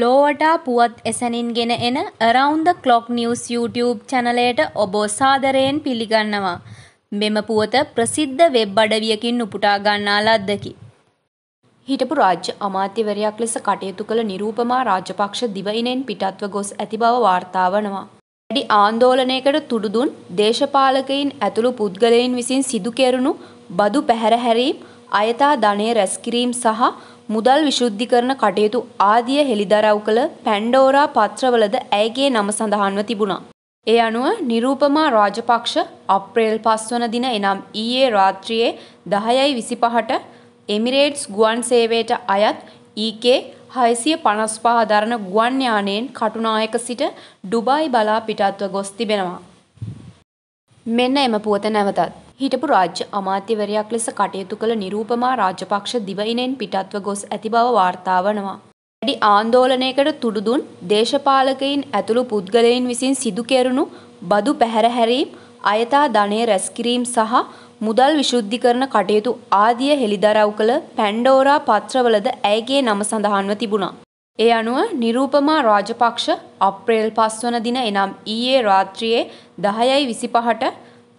ලෝවටා පුවත් එසැනින් ගෙන එන Around the Clock News YouTube චැනලයට ඔබ සාදරයෙන් පිළිගන්නවා. මෙම පුවත ප්‍රසිද්ධ වෙබ් අඩවියකින් උපුටා ගන්නා ලද්දකි. හිටපු රාජ්‍ය අමාත්‍යවරයක් ලෙස කටයුතු කළ නිරූපමා රාජපක්ෂ දිවයිනෙන් පිටත්ව ගොස් ඇති බව වාර්තා වනවා. වැඩි ආන්දෝලනයකට තුඩු දුන් දේශපාලකයින් ඇතුළු පුද්ගලයන් විසින් සිදු කෙරුණු බදු පැහැරහැරීම් අයථා ධනය රැස්කිරීම් සහ මුදල් විශුද්ධිකරණ කටයුතු ආදිය හෙළිදරව් කළ පැන්ඩෝරා පත්‍රවලද ඇයගේ නම සඳහන්ව තිබුණා. ඒ අනුව නිරූපමා රාජපක්ෂ අප්‍රේල් පස්වන දින එනම් ඊයේ රාත්‍රියේ දහයයි විසිපහට එමිරේට්ස් ගුවන් සේවයට අයත් ඊකේ හයසිය පනස් පහ දරන ගුවන් යානයෙන් කටුනායක සිට ඩුබායි බලා පිටත්ව ගොස් තිබෙනවා. මෙන්න එම පුවත නැවතත්. හිටපු රාජ්‍ය අමාත්‍යවරයක් ලෙස කටයුතු කළ නිරූපමා රාජපක්ෂ දිවයිනෙන් පිටත්ව ගොස් ඇති බව වාර්තා වනවා. වැඩි ආන්දෝලනයකට තුඩු දුන් දේශපාලකයින් ඇතුළු පුද්ගලයන් විසින් සිදු කෙරුණු බදු පැහැරහැරීම් අයථා ධනය රැස්කිරීම් සහ මුදල් විශුද්ධිකරණ කටයුතු ආදිය හෙළිදරව් කළ පැන්ඩෝරා පත්‍රවලද ඇයගේ නම සඳහන්ව තිබුණා. ඒ අනුව නිරූපමා රාජපක්ෂ අප්‍රේල් පස්වන දින එනම් ඊයේ රාත්‍රියේ දහයයි විසිපහට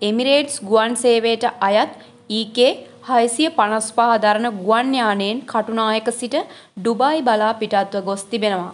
එමිරේට්ස් ගුවන් සේවයට අයත් ඊකේ හයසිය පනස් පහ දරන ගුවන් යානයෙන් කටුනායක සිට ඩුබායි බලා පිටත්ව ගොස් තිබෙනවා.